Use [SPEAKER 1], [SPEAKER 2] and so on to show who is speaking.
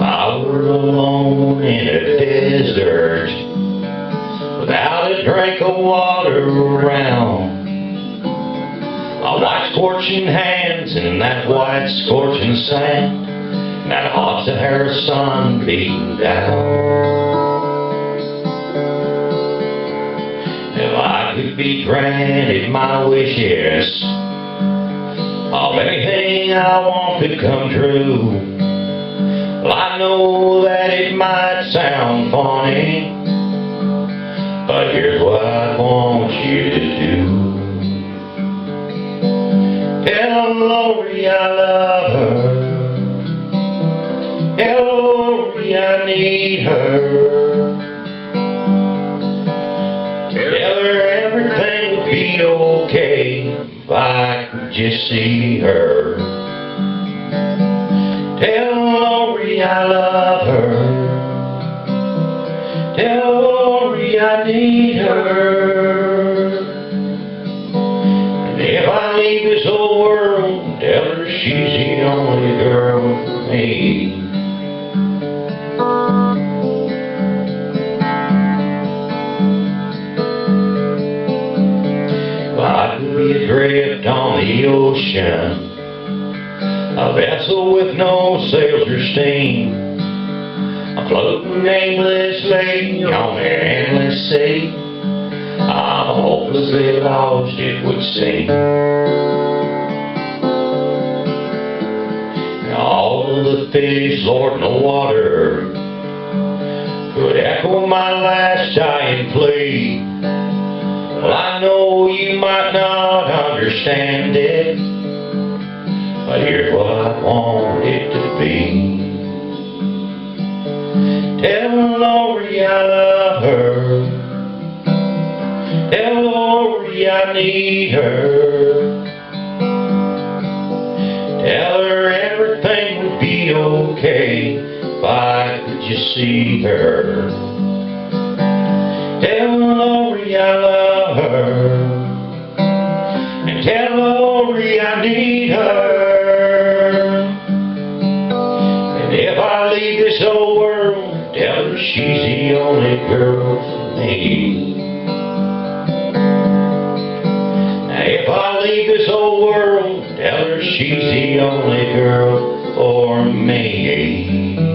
[SPEAKER 1] I were alone in a desert without a drink of water around. A white scorching hands in that white scorching sand, that hot Sahara sun beating down. Be granted my wishes, of anything I want to come true. Well, I know that it might sound funny, but here's what I want you to do. Tell Lorrie I love her. Tell Lorrie I need her. Be okay if I could just see her. Tell Lorrie I love her. Tell Lorrie I need her. And if I leave this old world, tell her she's the only girl for me. Adrift on the ocean, a vessel with no sails or steam, a floating aimlessly on an endless sea. I'm hopelessly lost, it would seem. All the fish, Lord, in the water could echo my last dying plea. Understand it, but here's what I want it to be. Tell Lorrie I love her. Tell Lorrie I need her. Tell her everything would be okay if I could just see her. Tell Lorrie I love leave this old world, tell her she's the only girl for me. Now if I leave this old world, tell her she's the only girl for me.